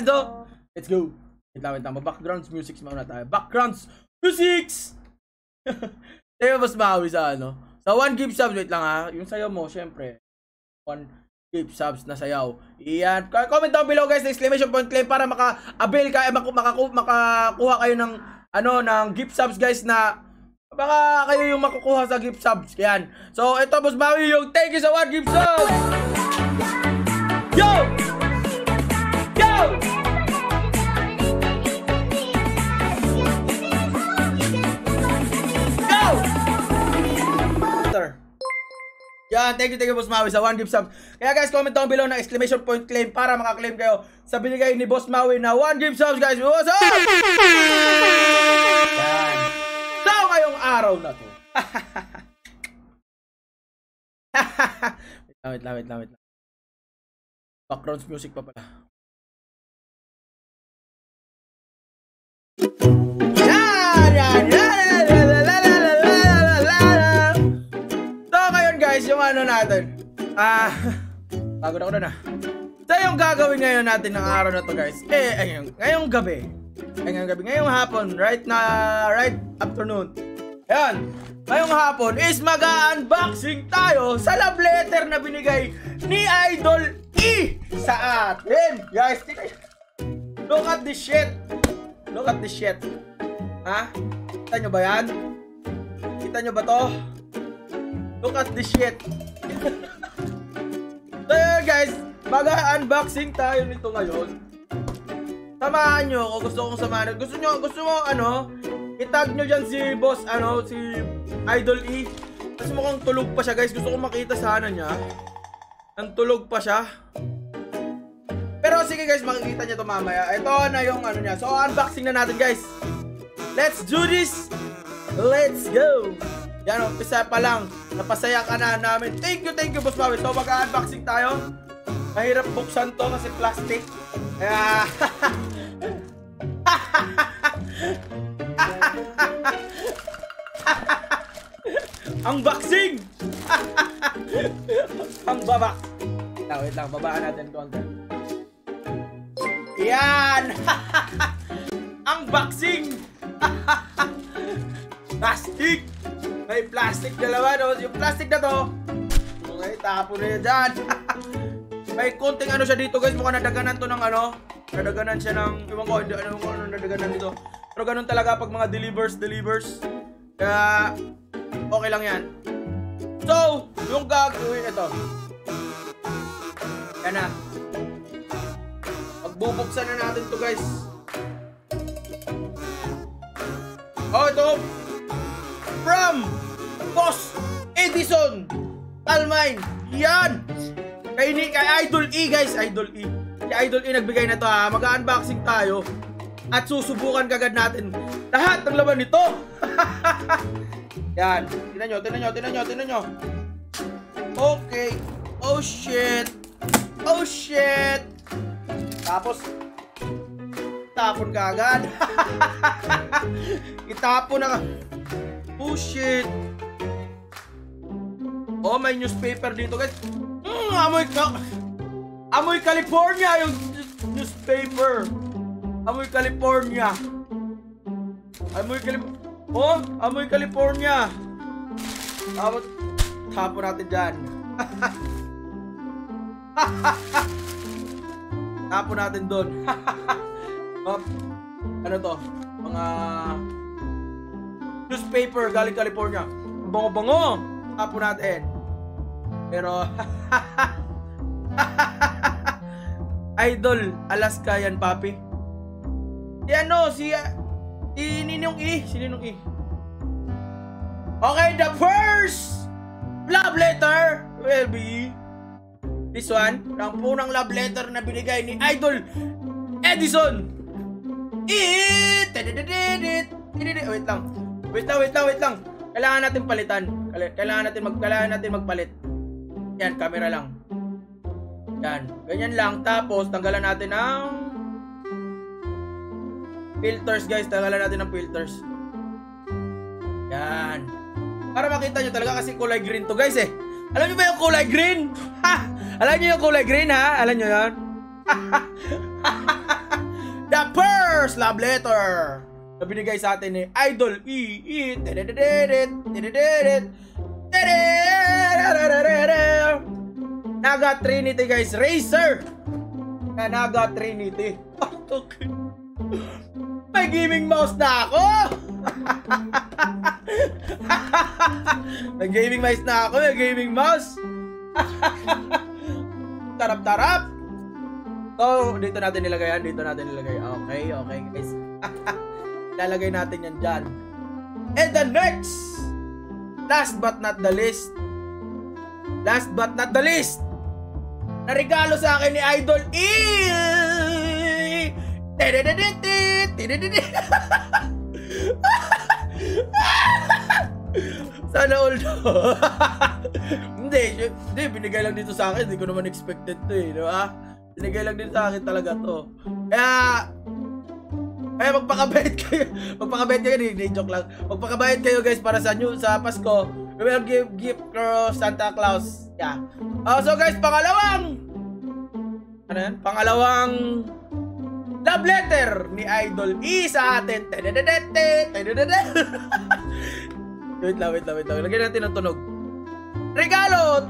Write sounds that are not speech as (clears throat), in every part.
natin to. Let's go. Wait lang, wait lang. Backgrounds music muna tayo. Backgrounds musics! (laughs) Tayo mas maawi sa ano. Sa 1 gift subs, wait lang ha. Yung sayaw mo, syempre. 1 gift subs na sayaw. Iyan. Comment down below guys, exclamation point claim para maka-avail ka, eh, maka, maka, makakuha kayo ng, ano, ng gift subs guys na baka kayo yung makukuha sa gift subs. Yan. So, ito, boss Maui, yung thank you sa 1 gift subs! Yo! Yan, thank you, thank you, Boss Maui, sa 1 gift sub. Kaya guys, comment down below na exclamation point claim para makaklaim kayo sa binigay ni Boss Maui na 1 gift subs, guys. What's up? (laughs) Yan. So, ngayong araw na to. (laughs) wait lang, wait lang, wait lang, wait lang. Background music pa pala. Guys, yung ano natin. Ah, bago na ko na. So, yung gagawin ngayon natin ng araw na to guys. Eh, ayun, ngayong gabi. Ay, ngayong gabi. Ngayong hapon, right na, right afternoon. Ayan. Ngayong hapon is mag-unboxing tayo sa love letter na binigay ni Idol E sa atin. Guys, Look at this shit. Look at this shit. Ha? Kita nyo ba yan? Kita nyo ba to? Look at this shit. so guys, mag-unboxing tayo nito ngayon. Samahan nyo kung gusto kong samahan. Gusto nyo, gusto mo ano, itag nyo dyan si boss, ano, si Idol E. Kasi mukhang tulog pa siya guys. Gusto kong makita sana niya. Ang tulog pa siya. Pero sige guys, makikita niya to mamaya. Ito na yung ano niya. So, unboxing na natin guys. Let's do this! Let's go! Yan, umpisa pa lang. Napasaya ka na namin. Thank you, thank you, Boss Maui. So, mag-unboxing tayo. Mahirap buksan to kasi plastic. Kaya... (laughs) Unboxing! (laughs) Ang baba. Wait wait lang. Babaan natin konti. Yan! (laughs) Unboxing! Plastic! May plastic dalawa, no? Yung plastic na to, okay, tapo na yan dyan. (laughs) May konting ano siya dito, guys. Mukhang nadaganan to ng ano. Nadaganan siya ng, iwan ko, hindi, ano, ano nadaganan dito. Pero ganun talaga pag mga delivers, delivers. Kaya, okay lang yan. So, yung gagawin ito. Yan na. Magbubuksan na natin to guys. Boss Edison Almine. Yan. Kay, ni, kay Idol E guys. Idol E. Kay Idol E nagbigay na to ha. Mag-unboxing tayo. At susubukan kagad natin lahat ng laman nito. (laughs) Yan. Tinan nyo, tinan nyo, tinan nyo, tinan nyo. Okay. Oh shit. Oh shit. Tapos, tapon ka agad. (laughs) Itapon na. Oh shit. Oh, may newspaper dito guys. Mm, amoy ka. Amoy California yung newspaper. Amoy California. Amoy California. Oh, amoy California. Tapos, tapon natin dyan. (laughs) Tapon natin doon. (laughs) oh, ano to? Mga newspaper galing California. Bango-bango. Tapon natin. Pero (laughs) Idol, Alaska yan, papi. Si ano, si si Ninong E, si Ninong E. Okay, the first love letter will be this one. Ang punang love letter na binigay ni Idol Edison. It! Wait lang. Wait lang, wait lang, wait lang. Kailangan natin palitan. Kailangan natin mag kailangan natin magpalit. Yan, camera lang. Yan, ganyan lang. Tapos tanggalan natin ng filters, guys. Tanggalan natin ng filters. Yan. Para makita nyo talaga kasi kulay green to, guys eh. Alam nyo ba yung kulay green? Ha! Alam nyo yung kulay green, ha? Alam nyo yan? first love letter na binigay sa atin ni Idol E. E. Naga Trinity guys, Racer! Na Naga Trinity. (laughs) Okay. May gaming mouse na ako! (laughs) may gaming mouse na ako, may gaming mouse. (laughs) Tarap-tarap! So, dito natin nilagay yan, dito natin nilagay. Okay, okay guys. Lalagay natin yan dyan. And the next, last but not the least, last but not the least, na regalo sa akin ni Idol E! (laughs) Sana all (laughs) hindi, hindi, binigay lang dito sa akin. Hindi ko naman expected to eh, di ba? Binigay lang din sa akin talaga to. Kaya, kaya magpakabait (laughs) kayo. Magpakabait kayo, hindi joke lang. Magpakabait kayo guys para sa new, sa Pasko. We will give gift to Santa Claus. Yeah. Oh, so guys, pangalawang ano yan? Pangalawang love letter ni Idol E sa atin. Wait lang, wait lang, wait lang. Lagyan natin ng tunog. Regalo!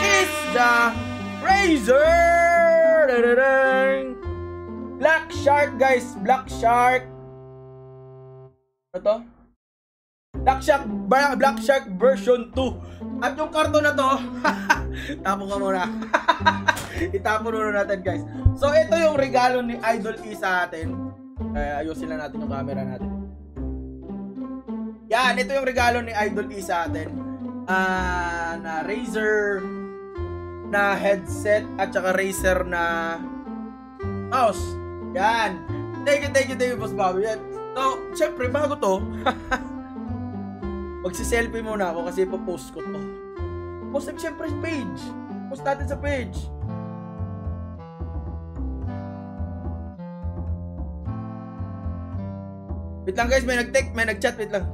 is the Razor! Black Shark, guys. Black Shark. Ano to? Black Shark, Black Shark version 2. At yung karton na to, (laughs) tapon ka muna. (laughs) Itapon muna natin, guys. So, ito yung regalo ni Idol E sa atin. Eh, ayusin lang natin yung camera natin. Yan, ito yung regalo ni Idol E sa atin. Ah, na Razer na headset at saka Razer na mouse. Yan. Thank you, thank you, thank you, Boss Bobby. Yan. So, syempre, bago to, (laughs) magsiselfie muna ako kasi ipopost ko to. Post natin syempre sa page. Post natin sa page. Wait lang guys, may nag-text, may nag-chat, wait lang.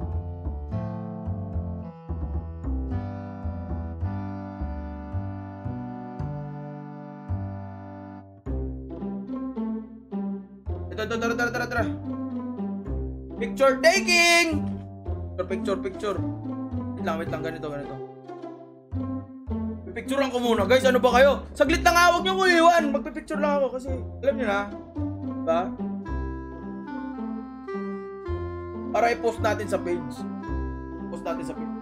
Ito, ito, tara, tara, tara, tara. Picture taking! Picture, picture, picture. Wait lang, wait lang, ganito, ganito. Pipicturean ko muna. Guys, ano ba kayo? Saglit lang nga, huwag niyo ko iwan. Magpipicture lang ako kasi, alam niyo na. Diba? Para i-post natin sa page. Post natin sa page.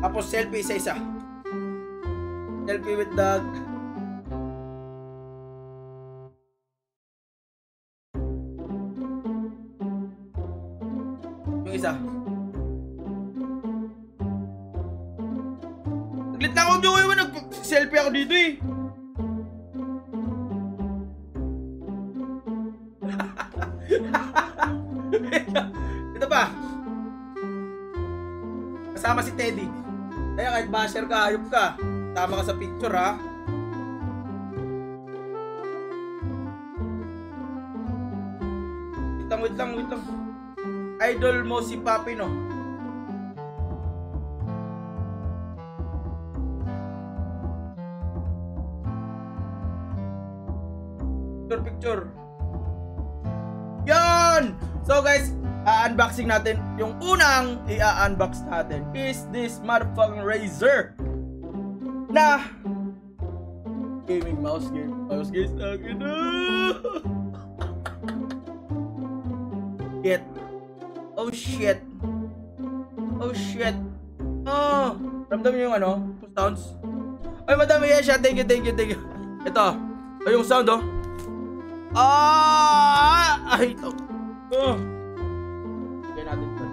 Tapos selfie isa-isa. Selfie with dog. Nag-selfie ako dito eh. (laughs) Ito pa. Kasama si Teddy. Kaya kahit basher ka, ayop ka. Tama ka sa picture ha. Wait lang, wait lang, wait lang. Idol mo si Papi, Picture. Yan! So guys, unboxing natin. Yung unang i-unbox natin is this motherfucking Razer na gaming mouse game. Mouse akin na. Shit. Oh shit. Oh shit. Oh. Ramdam niyo yung ano? Sounds. Ay, madami yan siya. Thank you, thank you, thank you. Ito. Ay, yung sound, oh. Ah! Ay, ito. Oh. Kaya natin ito.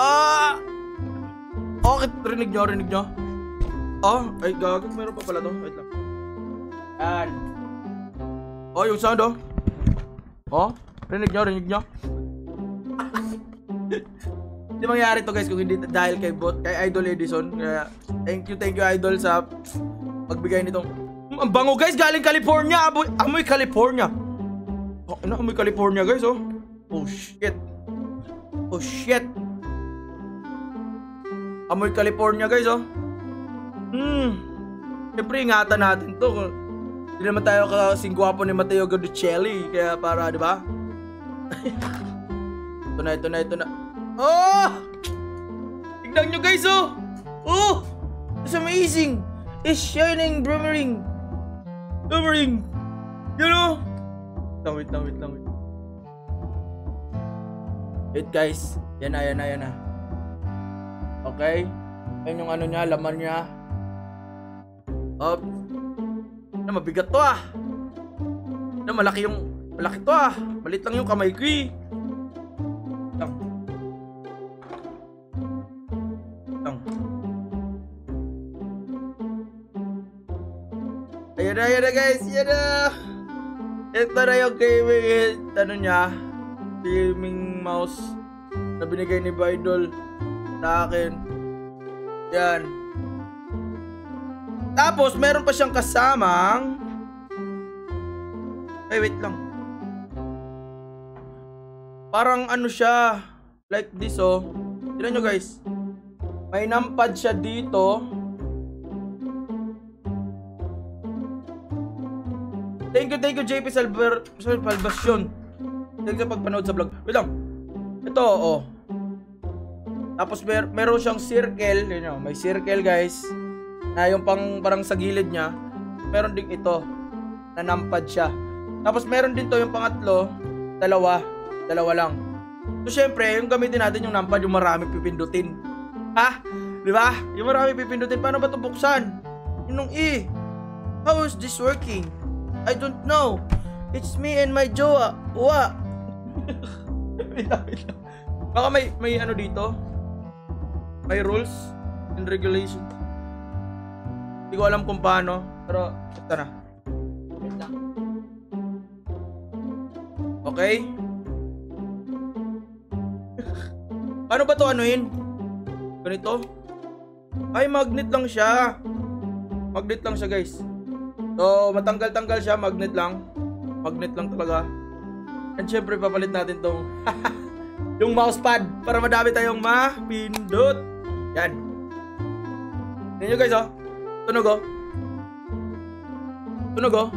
Ah! Okay, rinig nyo, rinig nyo. Oh, ay, gago. Meron pa pala to. Wait lang. Yan. Oh, yung sound, oh. Oh, rinig nyo, rinig nyo. (laughs) Hindi mangyari to guys kung hindi dahil kay bot kay Idol Edison. Kaya thank you, thank you Idol sa pagbigay nitong ang bango guys, galing California. Amoy, amoy California. Oh, ano, amoy California guys, oh. Oh shit. Oh shit. Amoy California guys oh. Hmm. Siyempre ingatan natin to. Hindi naman tayo kasing gwapo ni Matteo Guiducelli. Kaya para, di ba? (laughs) ito na, ito na, ito na. Oh! Tignan nyo guys oh! Oh! It's amazing! It's shining, brimmering. Brimmering. You know? Lang, wait lang, wait lang. Wait guys. Yan na, yan na, yan na. Okay? Yan yung ano niya, laman niya. Up. Na mabigat to ah. Na malaki yung malaki to ah. Malit lang yung kamay ko eh. Ayan na, ayan na guys. Ayan na. Ito na yung gaming, ano niya, gaming mouse na binigay ni Bidol sa akin. Yan. Tapos, meron pa siyang kasamang... Ay, wait lang. Parang ano siya, like this oh. Tignan nyo guys. May numpad siya dito. Thank you, JP Salver, Salvacion. Thank you sa pagpanood sa vlog. Wait lang. Ito, oh. Tapos mer meron siyang circle, you know, may circle guys. Na yung pang parang sa gilid niya. Meron din ito na numpad siya. Tapos meron din to yung pangatlo, dalawa, dalawa lang. So syempre, yung gamitin natin yung numpad yung marami pipindutin. Ha? Di ba? Yung marami pipindutin, paano ba ito buksan? Yung E. How is this working? I don't know. It's me and my jowa. Wa. (laughs) wait lang, wait lang. Baka may, may ano dito? May rules and regulations. Hindi ko alam kung paano. Pero, ito na. Wait lang. Okay? paano ba to anuin? Ganito? Ay, magnet lang siya. Magnet lang siya, guys. So, matanggal-tanggal siya, magnet lang. Magnet lang talaga. And syempre, papalit natin tong yung mousepad para madami tayong mapindot. Yan. Nyo guys, oh. Tunog, oh. Tunog, oh.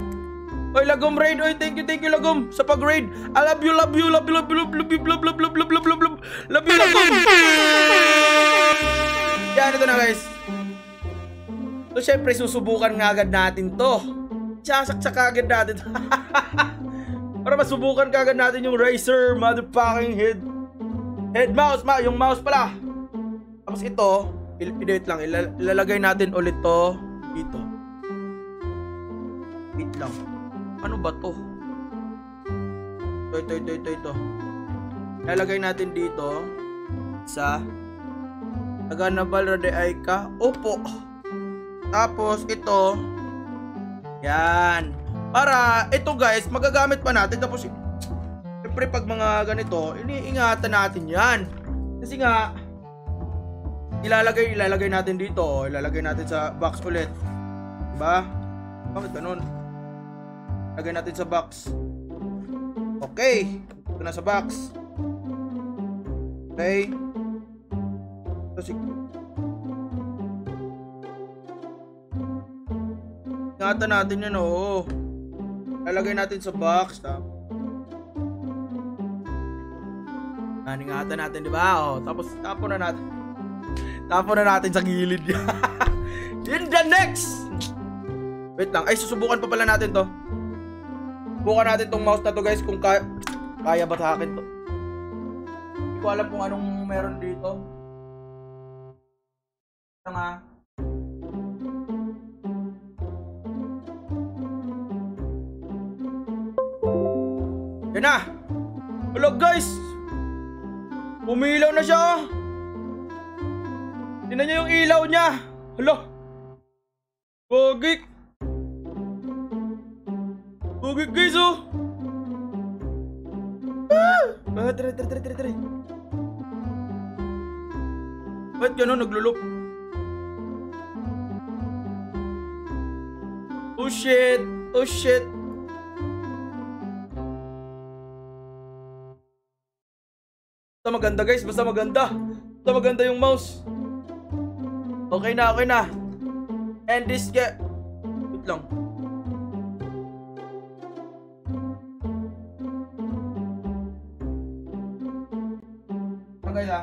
Oy, Lagom raid. Oy, thank you, thank you, Lagom. Sa pag-raid. I love you, love you, love you, love you, love you, love you, love you, love you, love you, love you, love you, love you, Lagom. Yan, ito na, guys. So, syempre, susubukan nga agad natin to. Sasaksak agad natin. (laughs) Para masubukan kagad natin yung Razer motherfucking head. Head mouse, ma yung mouse pala. Tapos ito, i-edit lang. Ilalagay natin ulit to dito. Wait lang. Ano ba to? Ito, ito, ito, ito, ito. Ilalagay natin dito sa Taganabal Rade Aika. Opo. Tapos ito, yan. Para ito guys, magagamit pa natin. Tapos, siyempre pag mga ganito, iniingatan natin yan. Kasi nga, ilalagay, ilalagay natin dito. Ilalagay natin sa box ulit. Diba? Bakit ganun? Lagay natin sa box. Okay. Ito na sa box. Okay. Ito Ingatan natin yan, oo. Lalagay natin sa box. Tama. Ah, ingatan natin, di ba? Oh, tapos tapon na natin. Tapon na natin sa gilid. (laughs) In the next! Wait lang. Ay, susubukan pa pala natin to. Subukan natin tong mouse na to, guys, kung kaya, kaya ba sa akin to. Hindi ko alam kung anong meron dito. Ito nga. Yan na! Hello guys! Umilaw na siya! Tingnan niyo yung ilaw niya! Hello! Bogik! Bogik guys oh! Ah! Ah, tara, tara, tara, tara. Ba't gano'n naglulup? Oh shit! Oh shit! Basta maganda guys, basta maganda. Basta maganda yung mouse. Okay na, okay na. And this get... Wait lang. Okay na.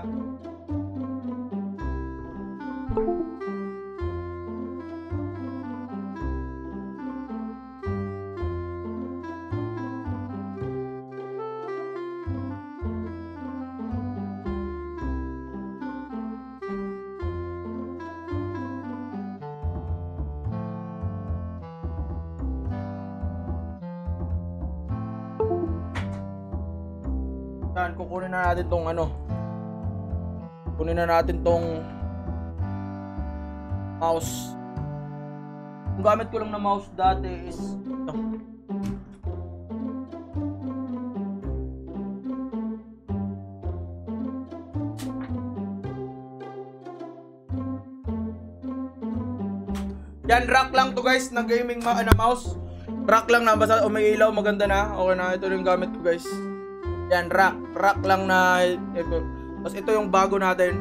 Natin tong ano. Kunin na natin tong mouse. Yung gamit ko lang na mouse dati is ito. Yan, rack lang to guys, na gaming ma na mouse. Rack lang na, basta umiilaw, maganda na. Okay na, ito yung gamit ko guys. Yan, rack. Rack lang na ito. Tapos ito yung bago natin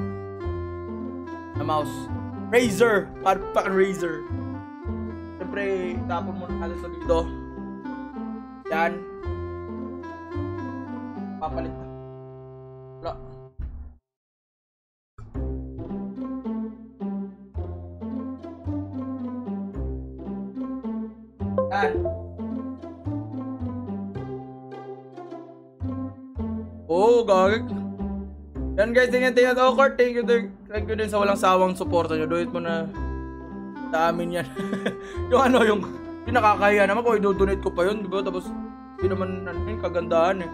na mouse. Razer. Parang Razer. Siyempre, tapon mo na ito dito. Yan. Papalit Yan guys, tingnan tingnan ako, Kurt. Thank you, thank, thank you din sa walang sawang suporta nyo. Do mo na sa amin yan. (laughs) yung ano, yung, yung nakakahiya naman kung i-donate ko pa yun, di ba? Tapos, hindi naman, ano yun, kagandahan eh.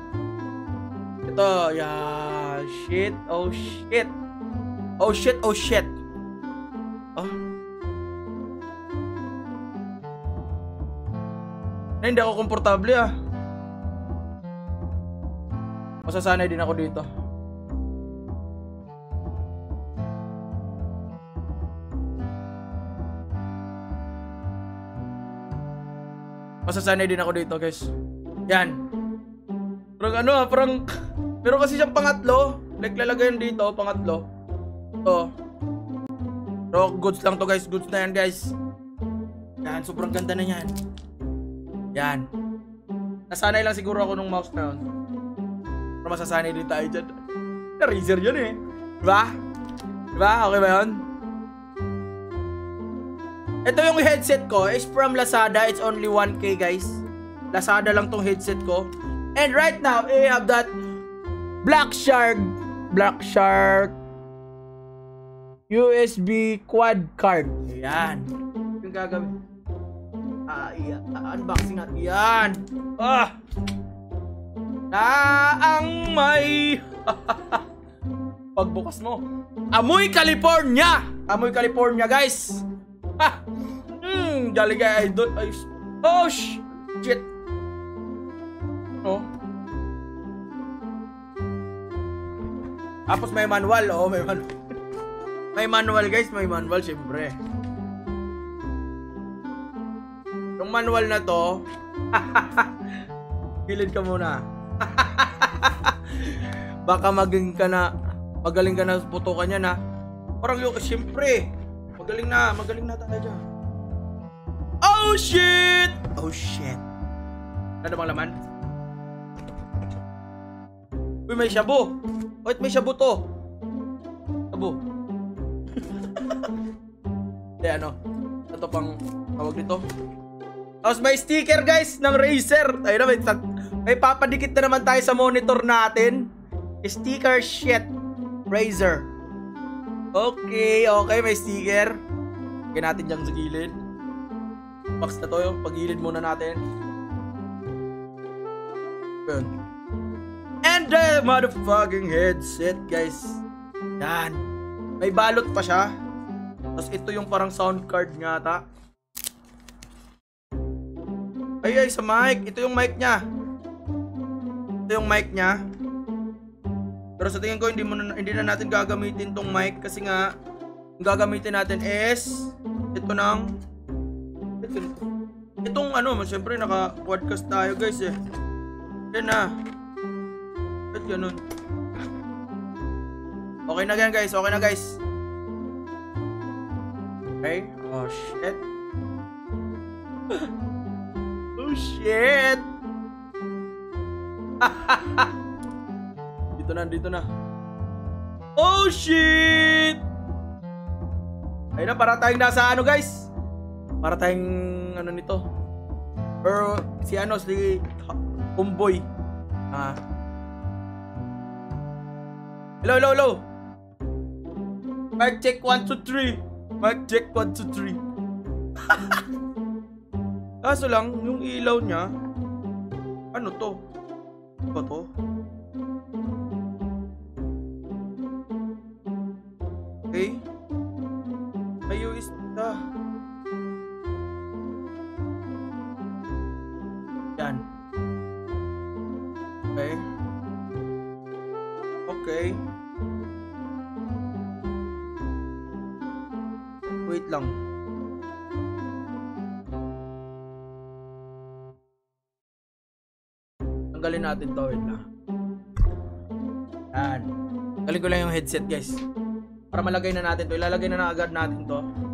Ito, yeah, shit, oh shit. Oh shit, oh shit. Oh. Na, hindi ako komportable ah. Masasanay din ako dito. Masasanay din ako dito, guys. Yan. Parang ano ah, parang... (laughs) Pero kasi siyang pangatlo. Like, lalagay dito, pangatlo. Ito. Pero goods lang to, guys. Goods na yan, guys. Yan, sobrang ganda na yan. Yan. Nasanay lang siguro ako nung mouse na yun. Pero masasanay din tayo dyan. Na-razer yun eh. Diba? Diba? Okay ba yun? Ito yung headset ko. It's from Lazada. It's only 1K guys. Lazada lang tong headset ko. And right now, I have that Black Shark Black Shark USB quad card. Ayan. Yung gagawin. Ah, iya. Ah, unboxing natin. Yan. Ah! Na ang may (laughs) pagbukas mo. Amoy California! Amoy California, guys! (laughs) Hmm, galigay idol. Ay, oh, sh shit. Oh. Tapos may manual. Oh, may manual. (laughs) may manual, guys. May manual, syempre. Yung manual na to, (laughs) Gilid ka muna. Baka maging ka na, magaling ka na putukan yan ha. Parang yung, siyempre, magaling na, magaling na tayo dyan. Oh shit! Oh shit. Ano bang laman? Uy, may shabu. Wait, may shabu to. Shabu. (laughs) Hindi, ano? Ito pang tawag nito. Tapos may sticker guys ng Razer. Ayun na, may, may papadikit na naman tayo sa monitor natin. Sticker shit. Razer. Okay, okay, may sticker. Lagyan natin dyan sa gilid. Box na to yung pagilid muna natin. Yun. And the motherfucking headset, guys. Yan. May balot pa siya. Tapos ito yung parang sound card nga ata. Ay, ay, sa mic. Ito yung mic niya. Ito yung mic niya. Pero sa tingin ko, hindi, mo na, hindi na natin gagamitin tong mic kasi nga, ang gagamitin natin is ito nang ito, itong ano, syempre naka-podcast tayo guys eh. Yan na. Ba't ganun? Okay na yan guys, okay na guys. Okay. Oh, shit. (laughs) oh, shit. (laughs) dito na, dito na. Oh, shit! Ayun na, para tayong nasa ano, guys? Para tayong, ano nito? Or, si ano, si Homeboy. Ah. Hello, hello, hello. Mic check 1, 2, 3. Mic check 1, 2, 3. Kaso lang, yung ilaw niya, ano to? Ano to? The... Yan. Okay. Okay. Wait lang. Tanggalin natin to. Wait lang. Yan. Tanggalin ko lang yung headset guys. Para malagay na natin to. Ilalagay na na agad natin to.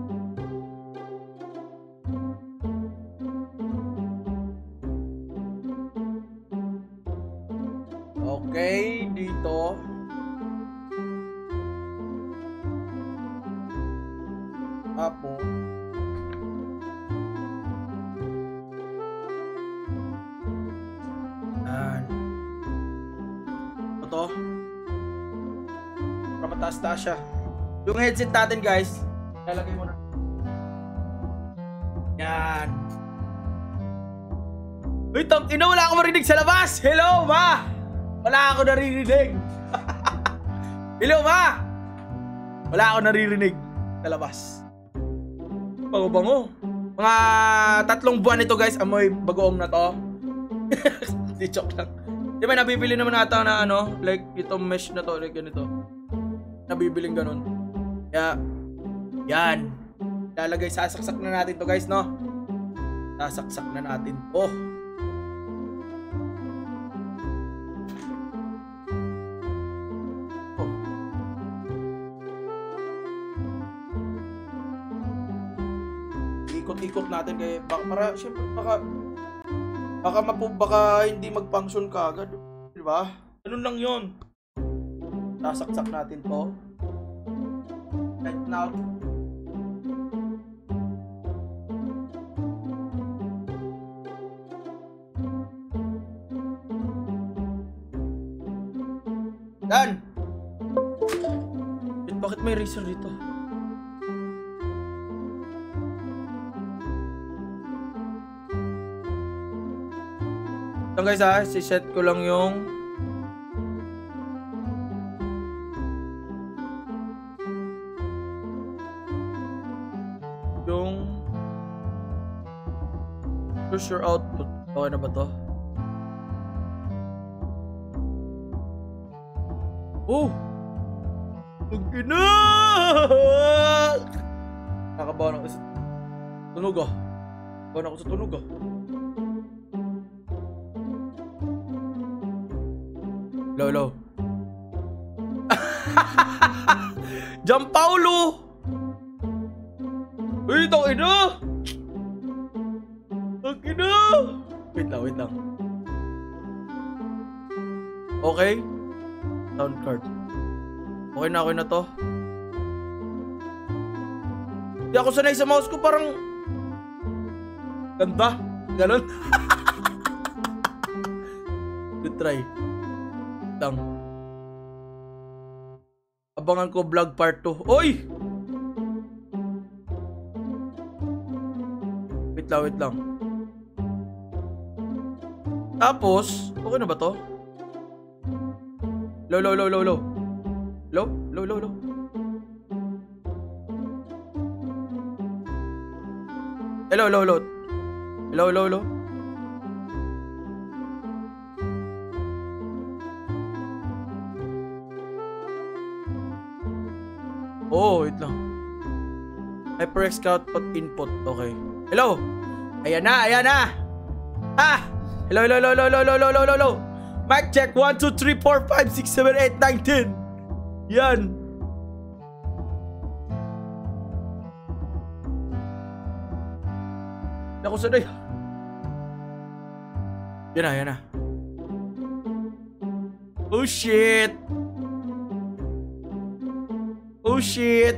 Yung headset natin guys, lalagay mo na. Yan. Uy, tang ina, wala akong marinig sa labas! Hello, ma! Wala ako naririnig. (laughs) Hello, ma! Wala ako naririnig sa labas. Bango-bango. Mga tatlong buwan ito guys, amoy bagoong na to. (laughs) Di joke lang. Di ba nabibili naman ata na ano, like itong mesh na to, like ganito. Nabibiling ganun. Kaya, yan. Lalagay, sasaksak na natin to guys, no? Sasaksak na natin. Oh. Oh. Ikot-ikot natin kay baka para syempre baka baka mapu baka hindi mag-function ka agad, di ba? Ganun lang 'yon. Sasaksak natin 'to. Right now. Dan! Wait, bakit may razor dito? Ito guys ha, si-set ko lang yung choose your output. Okay na ba to? Oh! Mag-ina! Nakabawan ako sa tunog ah. Bawan ako sa tunog ah. Lolo. (laughs) Gianpaolo! Uy, ito ina! Ang Okay. Sound card. Okay na, okay na to. Hindi ako sanay sa mouse ko, parang... Ganda. Ganon. (laughs) Good try. Lang. Abangan ko vlog part 2. Oy! Wait lang, wait lang. Tapos, okay na ba to? Low, low, low, low, low. Low, low, low, low. Hello, low, low. Hello, low, low. Oh, wait lang. HyperX output input. Okay. Hello. Ayan na, ayan na. Ah! Hello, hello, hello, hello, hello, hello, hello, hello. Mic check. 1, 2, 3, 4, 5, 6, 7, 8, 9, 10. Yan. Ako sanay. Yan na, yan na. Oh shit! Oh shit!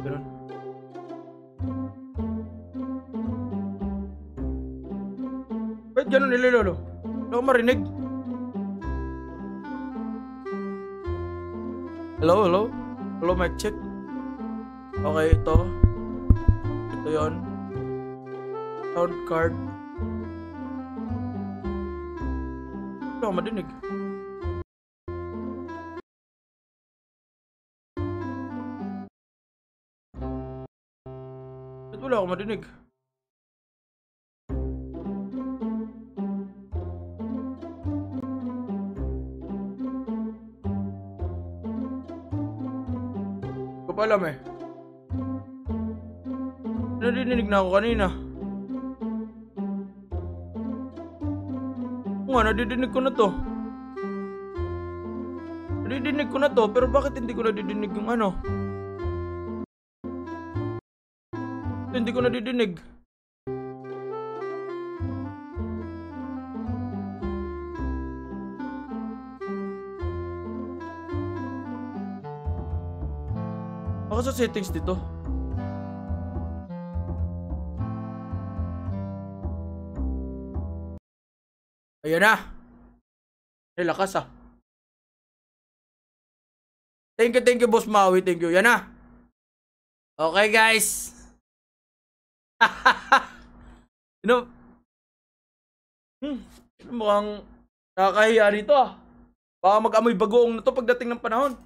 Ganun. Ba't ganun nililolo? Hindi ako marinig. Hello, hello? Hello, mic check. Okay, ito. Ito yon. Sound card. Hindi ako madinig. Ba't wala ako madinig? Alam eh. Narinig na ako kanina. Nga, nadidinig ko na to. Nadidinig ko na to, pero bakit hindi ko nadidinig yung ano? Hindi ko nadidinig. Baka sa settings dito. Ayan na. Ay, lakas ah. Thank you, thank you, Boss Maui. Thank you. Yan na. Okay, guys. you (laughs) hmm, mukhang nakakahiya rito ah. Baka mag-amoy bagoong na to pagdating ng panahon.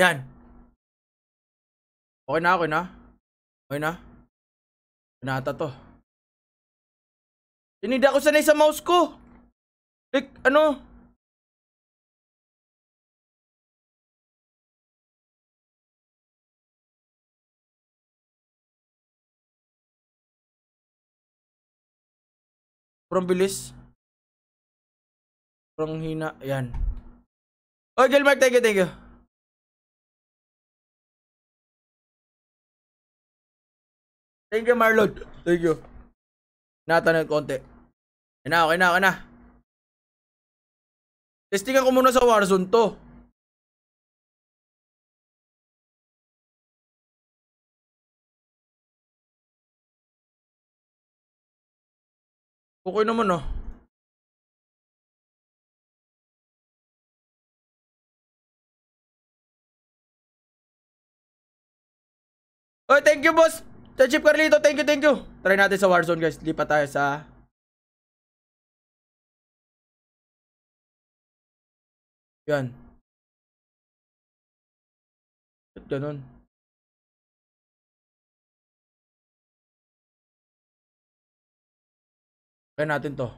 Yan. Okay na, okay na. Okay na. Pinata to. Hindi ako sanay sa mouse ko. Like, ano? Sobrang bilis. Sobrang hina. Ayan. Oh, Gilmark, thank you, thank you. Thank you, Marlon. Thank you. Nata ng konti. Okay na, okay na, okay na. Testingan ko muna sa Warzone to. Okay naman ah. Oh, thank you, boss. Chip Carlito, thank you, thank you. Try natin sa Warzone, guys. Lipat tayo sa... Yan. Ba't ganun? Kaya natin to.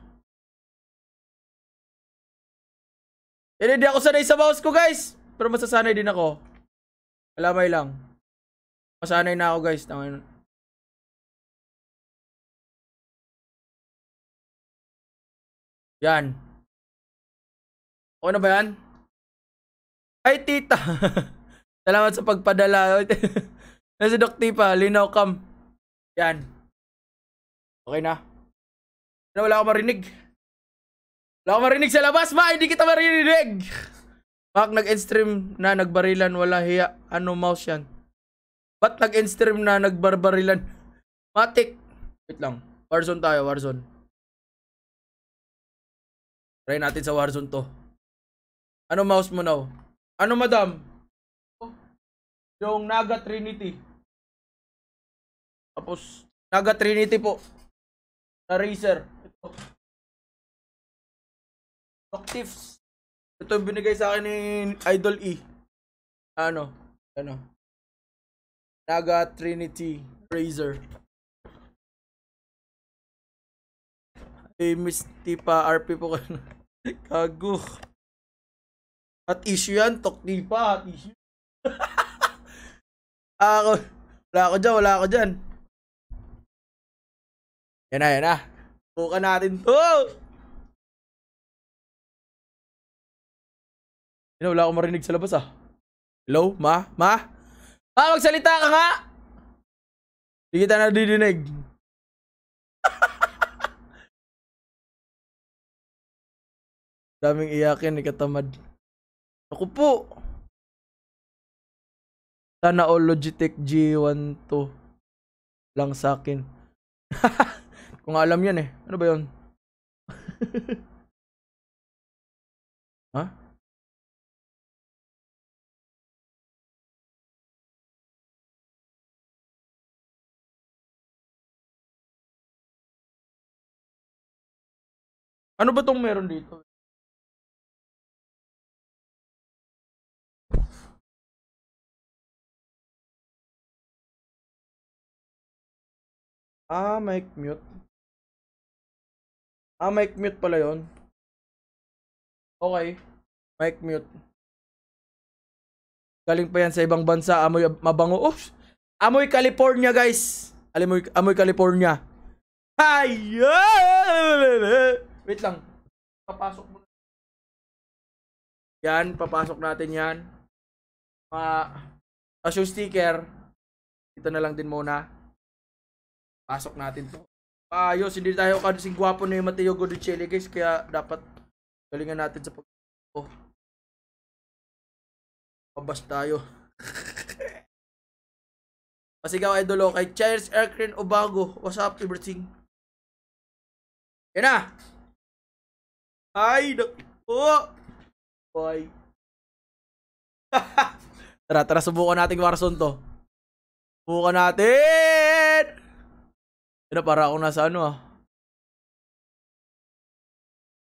Eh, hindi ako sanay sa mouse ko, guys. Pero masasanay din ako. Alamay lang. Masanay na ako, guys. Tangin. Yan. Okay na ba yan? Ay, tita. (laughs) Salamat sa pagpadala. (laughs) Nasa Doc Tipa, linaw cam. Yan. Okay na. Na wala akong marinig. Wala akong marinig sa labas, ma! Hindi kita marinig! Bak nag-end-stream na nagbarilan, wala hiya. Ano mouse yan? Ba't nag-end-stream na nagbarbarilan? Matik! Wait lang. Warzone tayo, Warzone. Try natin sa Warzone to. Ano mouse mo now? Ano madam? Yung Naga Trinity. Tapos, Naga Trinity po. Na Razer. Ito. Doctives. Ito yung binigay sa akin ni Idol E. Ano? Ano? Naga Trinity Razer. Miss Tipa RP po kayo. Kago. (laughs) At issue yan, tok Tipa, at issue. (laughs) ako, wala ako dyan, wala ako dyan. Yan na, yan na. Buka natin to. Yan, wala akong marinig sa labas ah. Hello, ma? Ma? Ah, magsalita ka nga! Hindi kita nadidinig. (laughs) Daming iyakin ni katamad. Ako po. Sana all Logitech G1 to lang sa akin. (laughs) Kung alam yan eh. Ano ba yun? (laughs) ha? Ano ba tong meron dito? Ah, mic mute. Ah, mic mute pala yon. Okay. Mic mute. Galing pa yan sa ibang bansa. Amoy mabango. Oops! Amoy California, guys. Amoy, amoy California. Ay! (laughs) Wait lang. Papasok mo. Yan, papasok natin yan. Ma, uh, sticker. Ito na lang din muna. Pasok natin to. Ayos, hindi tayo kasing gwapo na yung Mateo Godicelli guys. Kaya dapat galingan natin sa pag... Oh. Pabas tayo. (laughs) Pasigaw idol oh, kay Charles Erkrin Obago. What's up everything? Yan na! Ay, oh! Boy. (laughs) tara, tara, subukan natin Warzone to. Subukan natin! Yan na, para ako nasa ano ah.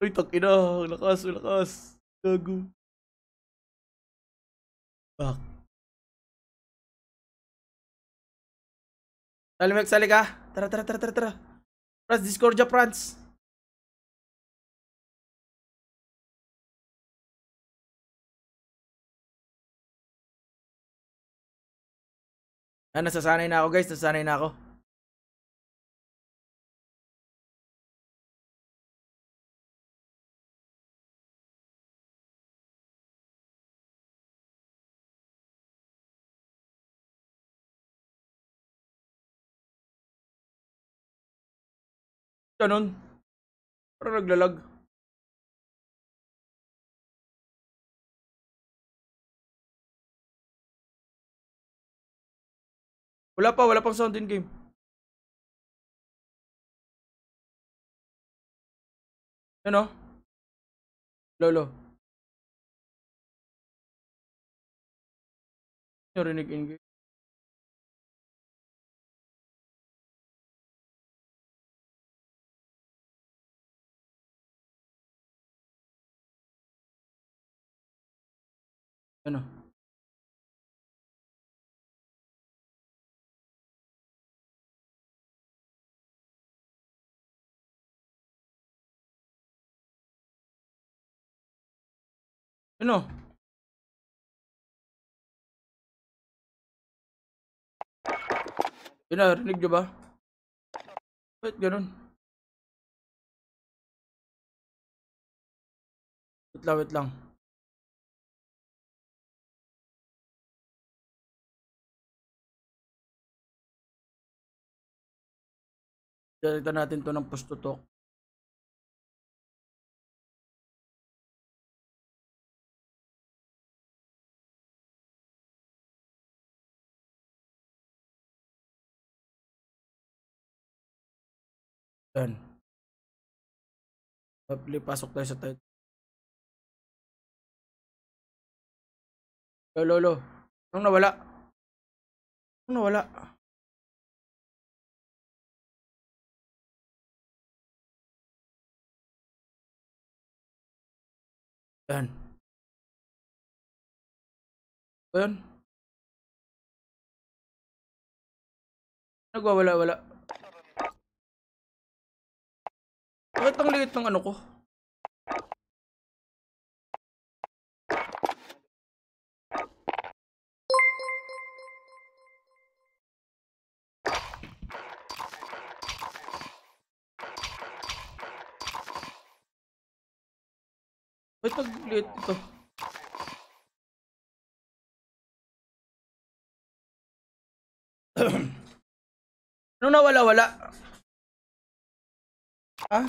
Uy, takina. Lakas, lakas. Gago. Bak. Salimek, sali ka. Tara, tara, tara, tara, tara. Franz, Discordia, Franz. Ah, nasasanay na ako guys, nasasanay na ako. Ganun. Parang naglalag. Wala pa, wala pang sound in game. Ano? Lolo. Narinig in game. Ano? Ano? Yun na, rinig nyo ba? Ba't ganun? Wait lang, wait lang. Dalita natin to ng push to talk. Yan. Lovely, pasok tayo sa title. Lolo, lolo. Anong nawala? Anong nawala? Yan. Ayan. Nagwawala-wala. Bakit ang liit ng ano ko? Ba't pag-liit ito? (clears throat) ano nawala-wala? Ah?